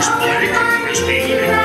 Christine